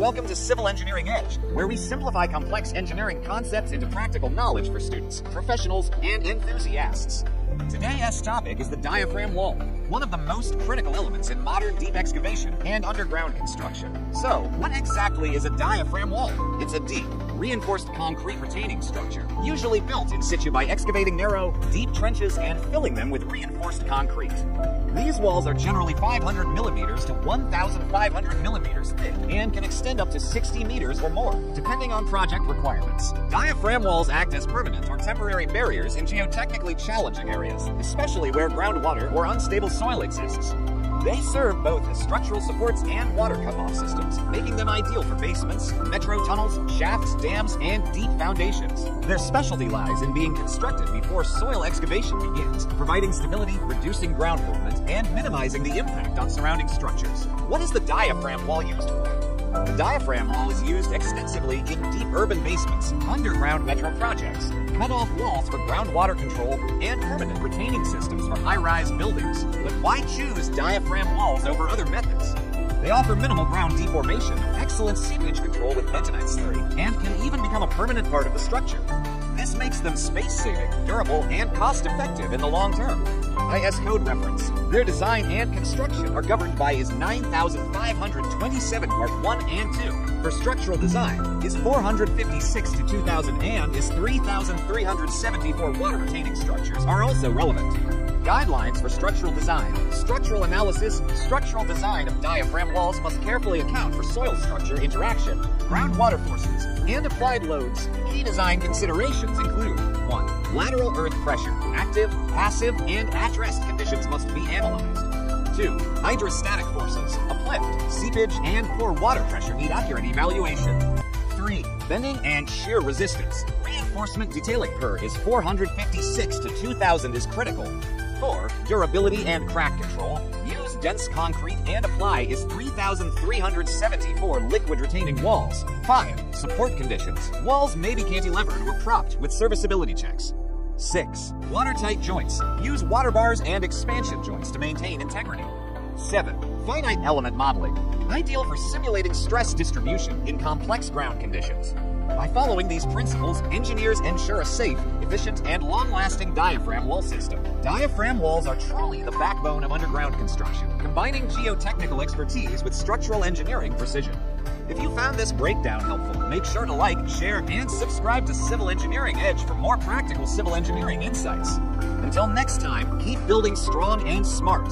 Welcome to Civil Engineering Edge, where we simplify complex engineering concepts into practical knowledge for students, professionals, and enthusiasts. Today's topic is the diaphragm wall, one of the most critical elements in modern deep excavation and underground construction. So, what exactly is a diaphragm wall? It's a deep, reinforced concrete retaining structure, usually built in situ by excavating narrow, deep trenches and filling them with reinforced concrete. These walls are generally 500 millimeters to 1,500 millimeters thick and can extend up to 60 meters or more, depending on project requirements. Diaphragm walls act as permanent or temporary barriers in geotechnically challenging areas, especially where groundwater or unstable soil exists. They serve both as structural supports and water cutoff systems, making them ideal for basements, metro tunnels, shafts, dams, and deep foundations. Their specialty lies in being constructed before soil excavation begins, providing stability, reducing ground movement, and minimizing the impact on surrounding structures. What is the diaphragm wall used for? The diaphragm wall is used extensively in deep urban basements, underground metro projects, cut-off walls for groundwater control, and permanent retaining systems for high-rise buildings. But why choose diaphragm walls over other methods? They offer minimal ground deformation, excellent seepage control with bentonite slurry, and can even become a permanent part of the structure. This makes them space-saving, durable, and cost-effective in the long term. IS code reference. Their design and construction are governed by IS 9527 Part 1 and 2. For structural design, IS 456 to 2000 and IS 3370 for water retaining structures are also relevant. Guidelines for structural design. Structural analysis. Structural design of diaphragm walls must carefully account for soil structure interaction, groundwater forces, and applied loads. Key design considerations include 1. Lateral earth pressure. Active, passive, and at-rest conditions must be analyzed. 2. Hydrostatic forces. Uplift, seepage, and pore water pressure need accurate evaluation. 3. Bending and shear resistance. Reinforcement detailing per is 456 to 2000 is critical. 4. Durability and crack control. Use dense concrete and apply is 3,370 for liquid retaining walls. 5. Support conditions. Walls may be cantilevered or propped with serviceability checks. 6. Watertight joints. Use water bars and expansion joints to maintain integrity. 7. Finite element modeling. Ideal for simulating stress distribution in complex ground conditions. By following these principles, engineers ensure a safe, efficient, and long-lasting diaphragm wall system. Diaphragm walls are truly the backbone of underground construction, combining geotechnical expertise with structural engineering precision. If you found this breakdown helpful, make sure to like, share, and subscribe to Civil Engineering Edge for more practical civil engineering insights. Until next time, keep building strong and smart.